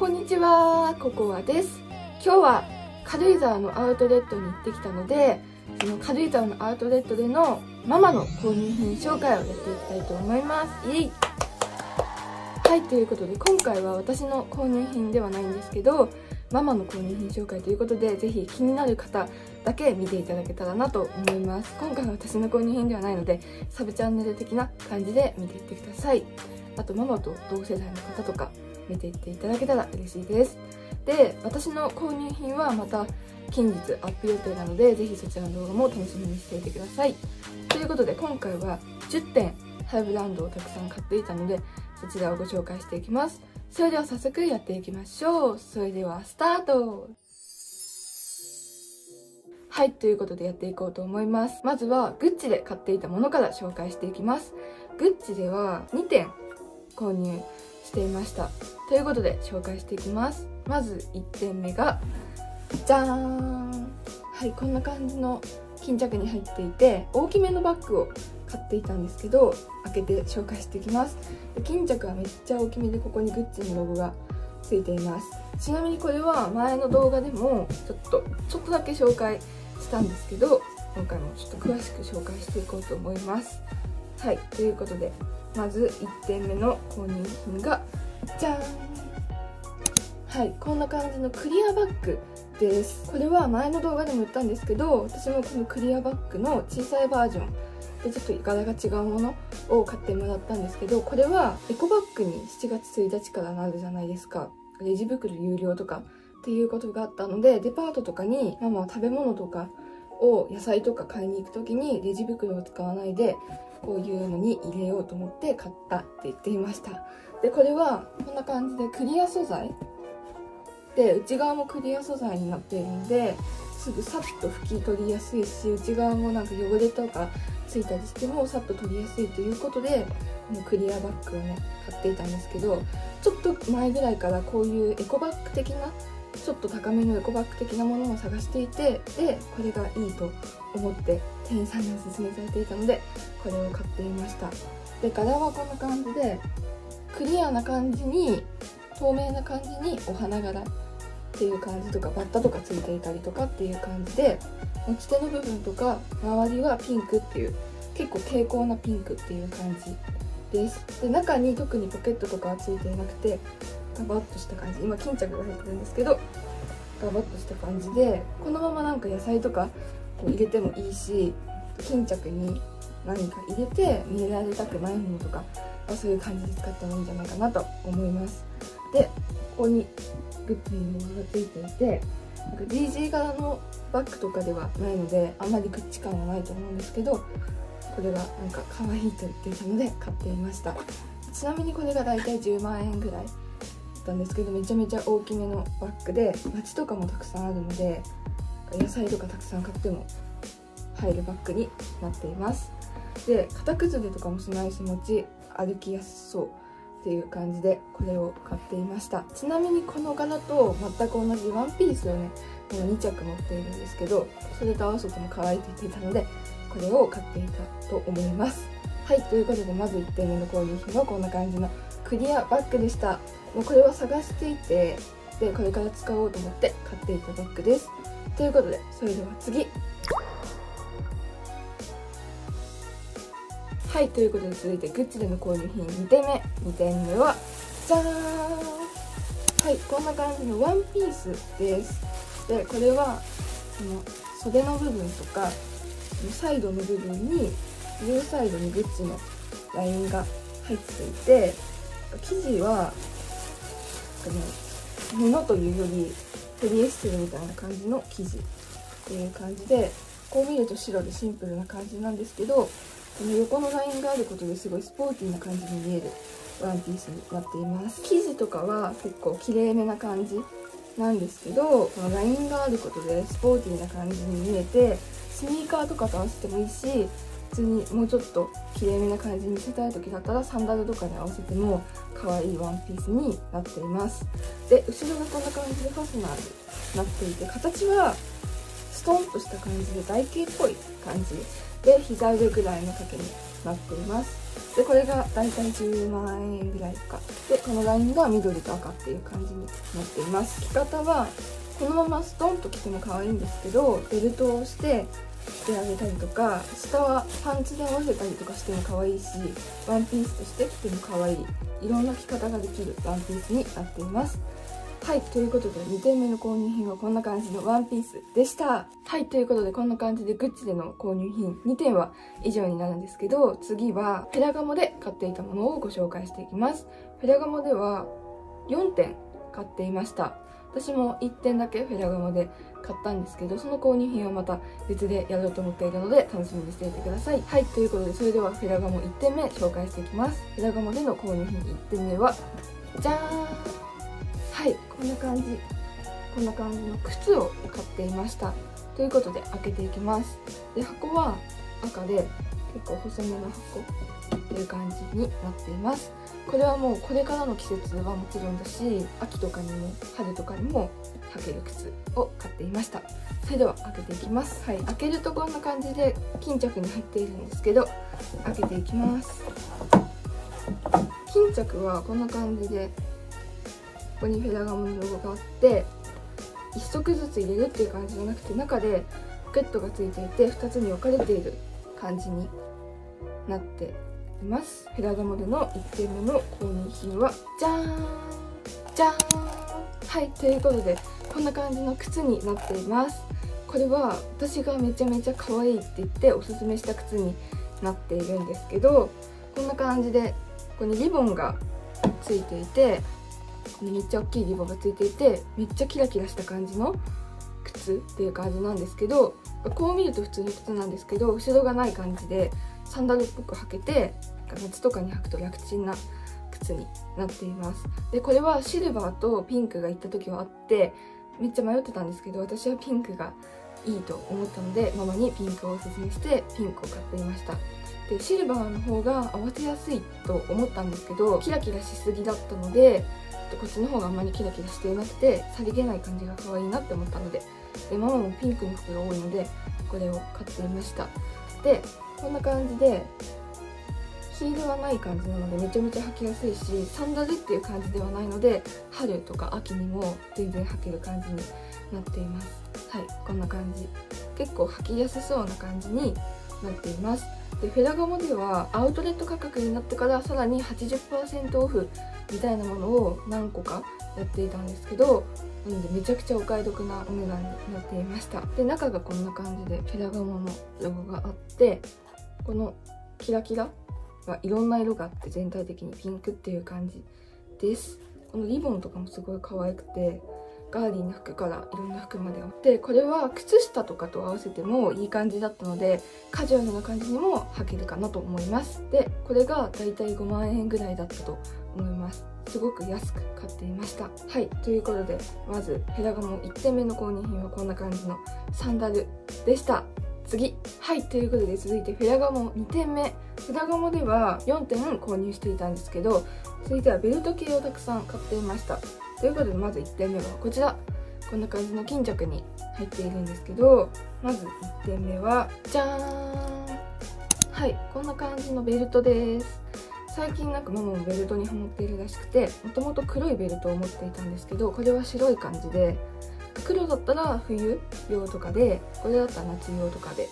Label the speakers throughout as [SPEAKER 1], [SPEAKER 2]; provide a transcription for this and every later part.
[SPEAKER 1] こんにちは、ココアです。今日は軽井沢のアウトレットに行ってきたので、その軽井沢のアウトレットでのママの購入品紹介をやっていきたいと思います。イエイはい、ということで今回は私の購入品ではないんですけど、ママの購入品紹介ということで、ぜひ気になる方だけ見ていただけたらなと思います。今回は私の購入品ではないので、サブチャンネル的な感じで見ていってください。あとママと同世代の方とか見ていっていただけたら嬉しいです。で私の購入品はまた近日アップ予定なのでぜひそちらの動画も楽しみにしていてください。ということで今回は10点ハイブランドをたくさん買っていたのでそちらをご紹介していきます。それでは早速やっていきましょう。それではスタート。はい、ということでやっていこうと思います。まずは、グッチで買っていたものから紹介していきます。グッチでは2点購入していました。ということで紹介していきます。まず1点目がじゃーん。はいこんな感じの巾着に入っていて大きめのバッグを買っていたんですけど開けて紹介していきます。で巾着はめっちゃ大きめでここにグッチのロゴがついています。ちなみにこれは前の動画でもちょっとちょっとだけ紹介したんですけど今回もちょっと詳しく紹介していこうと思います。はいということでまず1点目の購入品がじゃん。はいこんな感じのクリアバッグです。これは前の動画でも言ったんですけど私もこのクリアバッグの小さいバージョンでちょっと柄が違うものを買ってもらったんですけどこれはエコバッグに7月1日からなるじゃないですか。レジ袋有料とかっていうことがあったのでデパートとかにママは食べ物とかを野菜とか買いに行く時にレジ袋を使わないでこういうのに入れようと思って買ったって言っていました。でこれはこんな感じでクリア素材。で内側もクリア素材になっているのですぐさっと拭き取りやすいし内側もなんか汚れとかついたりしてもさっと取りやすいということでこのクリアバッグをね買っていたんですけどちょっと前ぐらいからこういうエコバッグ的なちょっと高めのエコバッグ的なものを探していてでこれがいいと思って店員さんにおすすめされていたのでこれを買っていました。で柄はこんな感じでクリアな感じに透明な感じにお花柄っていう感じとかバッタとかついていたりとかっていう感じで持ち手の部分とか周りはピンクっていう結構蛍光なピンクっていう感じです。で中に特にポケットとかはついていなくてガバッとした感じ。今巾着が入ってるんですけどガバッとした感じでこのままなんか野菜とかこう入れてもいいし巾着に何か入れて見られたくないものとかそういう感じで使ってもいいんじゃないかなと思います。でここにグッズのものがついていてなんか GG 柄のバッグとかではないのであんまりグッチ感はないと思うんですけどこれがなんか可愛いと言っていたので買っていました。ちなみにこれが大体10万円ぐらいだったんですけどめちゃめちゃ大きめのバッグで街とかもたくさんあるので野菜とかたくさん買っても入るバッグになっています。で型崩れとかもしないし持ち歩きやすそうっていう感じでこれを買っていました。ちなみにこの柄と全く同じワンピースをねこの2着持っているんですけどそれと合わせても可愛いと言っていたのでこれを買っていたと思います。はいということでまず1点目の購入品はこんな感じのクリアバッグでした。もうこれは探していてでこれから使おうと思って買っていたバッグです。ということでそれでは次。はいということで続いてグッチでの購入品。2点目。2点目はじゃーん。はいこんな感じのワンピースです。でこれはこの袖の部分とかサイドの部分に両サイドにグッチのラインが入っていて生地は布というよりポリエステルみたいな感じの生地っていう感じでこう見ると白でシンプルな感じなんですけどこの横のラインがあることですごいスポーティーな感じに見えるワンピースになっています。生地とかは結構きれいめな感じなんですけどこのラインがあることでスポーティーな感じに見えてスニーカーとかと合わせてもいいし普通にもうちょっときれいめな感じにせたい時だったらサンダルとかに合わせても可愛いワンピースになっています。で後ろがこんな感じでファスナーになっていて形はストンとした感じで台形っぽい感じ。で膝上ぐらいの丈になっています。でこれがだいたい10万円ぐらいか。でこのラインが緑と赤っていう感じになっています。着方はこのままストンと着ても可愛いんですけどベルトをして着てあげたりとか下はパンツで合わせたりとかしても可愛いしワンピースとして着ても可愛い。いろんな着方ができるワンピースになっています。はいということで2点目の購入品はこんな感じのワンピースでした。はいということでこんな感じでグッチでの購入品2点は以上になるんですけど次はフェラガモで買っていたものをご紹介していきます。フェラガモでは4点買っていました。私も1点だけフェラガモで買ったんですけどその購入品はまた別でやろうと思っているので楽しみにしていてください。はいということでそれではフェラガモ1点目紹介していきます。フェラガモでの購入品1点目はじゃーんはいこんな感じ。こんな感じの靴を買っていました。ということで開けていきます。で箱は赤で結構細めの箱という感じになっています。これはもうこれからの季節はもちろんだし秋とかにも春とかにも履ける靴を買っていました。それでは開けていきます。はい。開けるとこんな感じで巾着に入っているんですけど開けていきます。巾着はこんな感じでここにフェラガモのロゴがあって1足ずつ入れるっていう感じじゃなくて中でポケットがついていて2つに分かれている感じになっています。フェラガモでの1点目の購入品はじゃーんじゃーん。はいということでこんな感じの靴になっています。これは私がめちゃめちゃ可愛いって言っておすすめした靴になっているんですけどこんな感じでここにリボンがついていてめっちゃ大きいリボンがついていてめっちゃキラキラした感じの靴っていう感じなんですけどこう見ると普通の靴なんですけど後ろがない感じでサンダルっぽく履けて夏とかに履くと楽ちんな靴になっています。でこれはシルバーとピンクが行った時はあってめっちゃ迷ってたんですけど私はピンクがいいと思ったのでママにピンクをおすすめしてピンクを買っていました。でシルバーの方が合わせやすいと思ったんですけどキラキラしすぎだったのでこっちの方があんまりキラキラしていなくてさりげない感じが可愛いなって思ったのででママもピンクの服が多いのでこれを買っていました。でこんな感じでヒールはない感じなのでめちゃめちゃ履きやすいしサンダルっていう感じではないので春とか秋にも全然履ける感じになっています。はいこんな感じ。結構履きやすそうな感じになっています。でフェラガモではアウトレット価格になってからさらに80%オフみたいなものを何個かやっていたんですけどなのでめちゃくちゃお買い得なお値段になっていました。で中がこんな感じでフェラガモのロゴがあってこのキラキラはいろんな色があって全体的にピンクっていう感じです。このリボンとかもすごい可愛くてガーリーな服からいろんな服まであってこれは靴下とかと合わせてもいい感じだったのでカジュアルな感じにも履けるかなと思います。でこれがだいたい5万円ぐらいだったと思います。すごく安く買っていました。はい。ということでまずヘラガモ1点目の購入品はこんな感じのサンダルでした。次。はい。ということで続いてフェラガモ2点目。フェラガモでは4点購入していたんですけど続いてはベルト系をたくさん買っていました。ということでまず1点目はこちら。こんな感じの巾着に入っているんですけどまず1点目はじゃーん。はいこんな感じのベルトです。最近なんかママもベルトにハマっているらしくてもともと黒いベルトを持っていたんですけどこれは白い感じで黒だったら冬用とかでこれだったら夏用とかで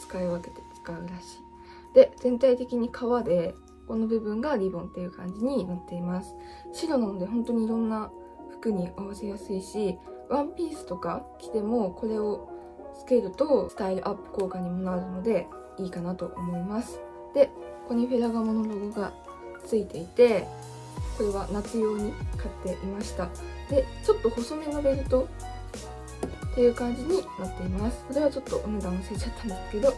[SPEAKER 1] 使い分けて使うらしい。で全体的に革でこの部分がリボンっていう感じになっています。白なので本当にいろんな服に合わせやすいしワンピースとか着てもこれをつけるとスタイルアップ効果にもなるのでいいかなと思います。でここにフェラガモのロゴがついていてこれは夏用に買っていました。でちょっと細めのベルトっていう感じになっています。これはちょっとお値段忘れちゃったんですけどはい。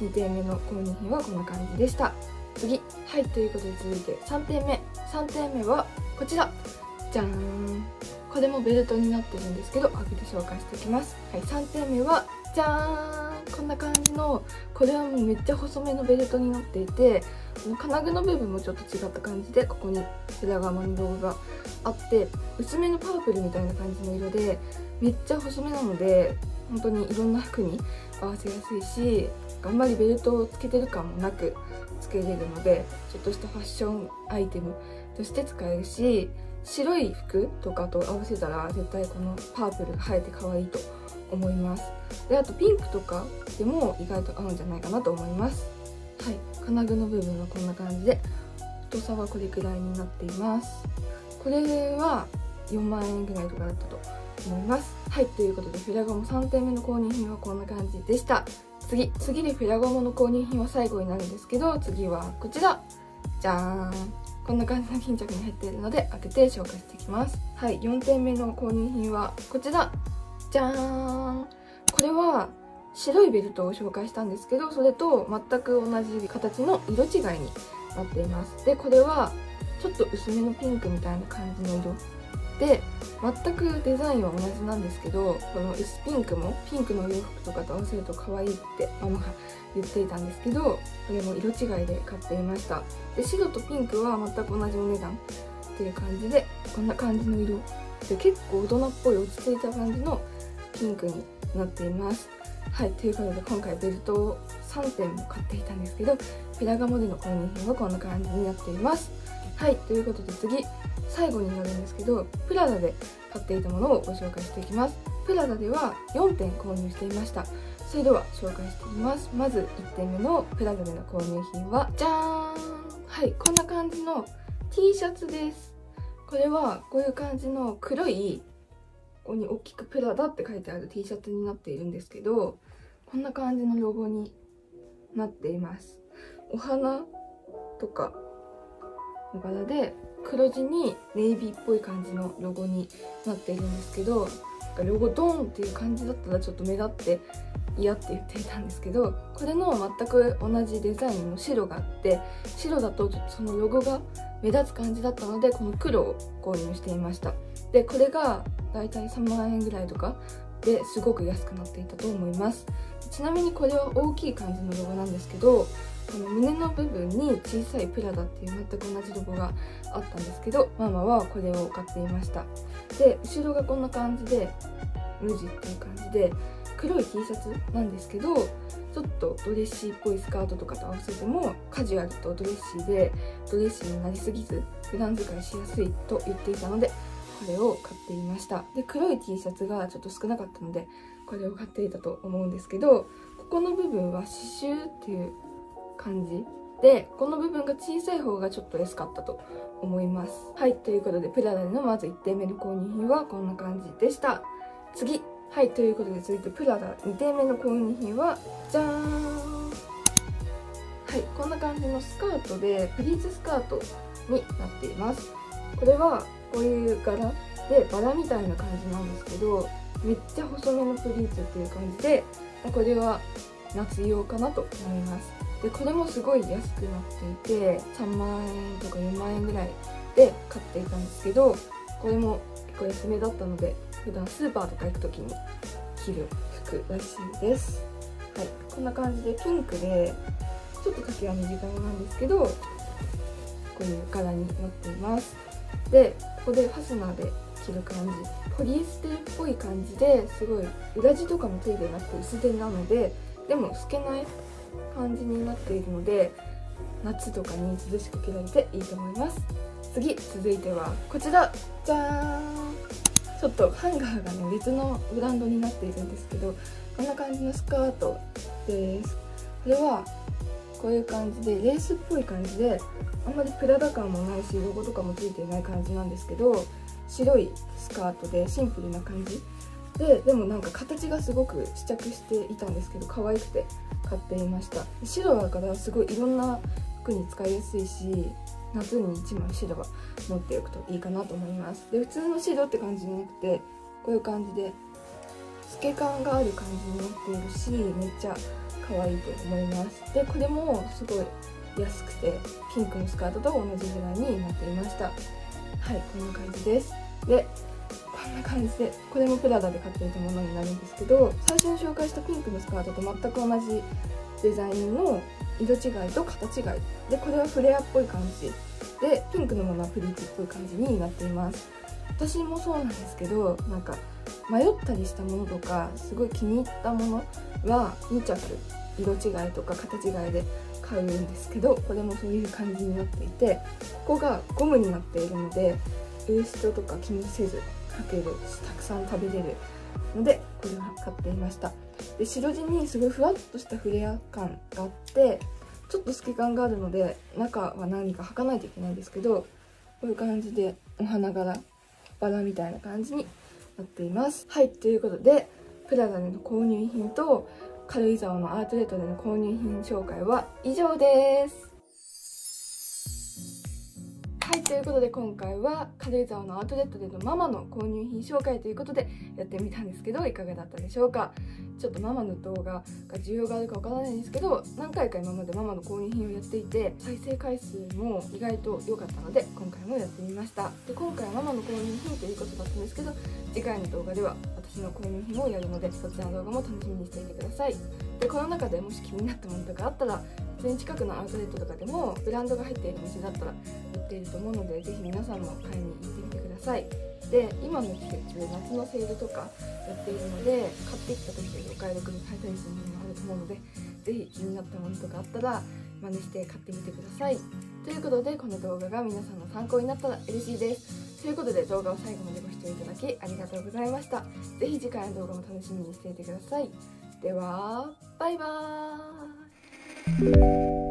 [SPEAKER 1] 2点目の購入品はこんな感じでした。次。はいということで続いて3点目。3点目はこちら。じゃんこれもベルトになってるんですけど開けて紹介していきます。はい3点目はじゃーん。こんな感じのこれはもうめっちゃ細めのベルトになっていてこの金具の部分もちょっと違った感じでここに裏側の動画があって薄めのパープルみたいな感じの色でめっちゃ細めなので本当にいろんな服に合わせやすいしあんまりベルトをつけてる感もなくつけれるのでちょっとしたファッションアイテムとして使えるし白い服とかと合わせたら絶対このパープルが映えて可愛いと思います。であとピンクとかでも意外と合うんじゃないかなと思います。はい。金具の部分はこんな感じで太さはこれくらいになっています。これは4万円ぐらいとかだったと思います。はいということでフェラゴモ3点目の購入品はこんな感じでした。次次でフェラゴモの購入品は最後になるんですけど次はこちら。じゃーんこんな感じの巾着に入っているので開けて紹介していきます。はい4点目の購入品はこちら。じゃーん。これは白いベルトを紹介したんですけどそれと全く同じ形の色違いになっています。でこれはちょっと薄めのピンクみたいな感じの色。で全くデザインは同じなんですけどこの薄ピンクもピンクの洋服とかと合わせると可愛いってママが言っていたんですけどこれも色違いで買っていました。で白とピンクは全く同じお値段っていう感じでこんな感じの色。で結構大人っぽい落ち着いた感じのピンクになっています。はいということで今回ベルトを3点も買っていたんですけどペラガモでの購入品はこんな感じになっています。はいということで次最後になるんですけどプラダで買っていたものをご紹介していきます。プラダでは4点購入していました。それでは紹介していきます。まず1点目のプラダでの購入品はじゃーん。はいこんな感じの T シャツです。これはこういう感じの黒いここに大きくプラダって書いてある T シャツになっているんですけどこんな感じのロゴになっています。お花とかの柄で黒地にネイビーっぽい感じのロゴになっているんですけどロゴドーンっていう感じだったらちょっと目立って嫌って言っていたんですけどこれの全く同じデザインの白があって白だとそのロゴが目立つ感じだったのでこの黒を購入していました。でこれがだいたい3万円ぐらいとかですごく安くなっていたと思います。ちなみにこれは大きい感じのロゴなんですけどこの胸の部分に小さいプラダっていう全く同じロゴがあったんですけどママはこれを買っていました。で後ろがこんな感じで無地っていう感じで黒い T シャツなんですけどちょっとドレッシーっぽいスカートとかと合わせてもカジュアルとドレッシーでドレッシーになりすぎず普段使いしやすいと言っていたのでこれを買っていました。で黒い T シャツがちょっと少なかったのでこれを買っていたと思うんですけどここの部分は刺繍っていう感じでこの部分が小さい方がちょっと安かったと思います。はいということでプラダでのまず1点目の購入品はこんな感じでした。次。はいということで続いてプラダ2点目の購入品はじゃーん。はいこんな感じのスカートでプリーツスカートになっています。これはこういう柄でバラみたいな感じなんですけどめっちゃ細めのプリーツっていう感じでこれは夏用かなと思います。でこれもすごい安くなっていて3万円とか4万円ぐらいで買っていたんですけどこれも結構安めだったので普段スーパーとか行く時に着る服らしいです。はい。こんな感じでピンクでちょっと丈は短めなんですけどこういう柄になっています。でここでファスナーで着る感じポリエステルっぽい感じですごい裏地とかもついてなくて薄手なのででも透けない感じになっているので夏とかに涼しく着られていいと思います。次続いてはこちら。じゃーん。ちょっとハンガーがね別のブランドになっているんですけどこんな感じのスカートです。これはこういう感じでレースっぽい感じであんまりプラダ感もないしロゴとかもついていない感じなんですけど白いスカートでシンプルな感じ。ででもなんか形がすごく試着していたんですけど可愛くて買っていました。白だからすごいいろんな服に使いやすいし夏に1枚白は持っておくといいかなと思います。で普通の白って感じじゃなくてこういう感じで透け感がある感じになっているしめっちゃ可愛いと思います。でこれもすごい安くてピンクのスカートと同じぐらいになっていました。はいこんな感じです。でこんな感じでこれもプラダで買っていたものになるんですけど最初に紹介したピンクのスカートと全く同じデザインの色違いと形違い。でこれはフレアっぽい感じ。でピンクのものはプリーツっぽい感じになっています。私もそうなんですけどなんか迷ったりしたものとかすごい気に入ったものは2着色違いとか形違いで買うんですけどこれもそういう感じになっていてここがゴムになっているのでウエストとか気にせずかけるたくさん食べれるのでこれは買っていました。で白地にすごいふわっとしたフレア感があってちょっと透け感があるので中は何か履かないといけないんですけどこういう感じでお花柄バラみたいな感じになっています。はいということでプラダでの購入品と軽井沢のアートレットでの購入品紹介は以上です。はいということで今回は軽井沢のアウトレットでのママの購入品紹介ということでやってみたんですけどいかがだったでしょうか？ちょっとママの動画が需要があるかわからないんですけど何回か今までママの購入品をやっていて再生回数も意外と良かったので今回もやってみました。で今回はママの購入品ということだったんですけど次回の動画では私の購入品をやるのでそちらの動画も楽しみにしていてください。でこの中でもし気になったものとかあったら普通に近くのアウトレットとかでもブランドが入っているお店だったら売っていると思うのでぜひ皆さんも買いに行ってみてください。で今の季節夏のセールとかやっているので買ってきた時よりお買い得に買えたりするものもあると思うのでぜひ気になったものとかあったら真似して買ってみてください。ということでこの動画が皆さんの参考になったら嬉しいです。ということで動画を最後までご視聴いただきありがとうございました。ぜひ次回の動画も楽しみにしていてください。ではバイバーイ。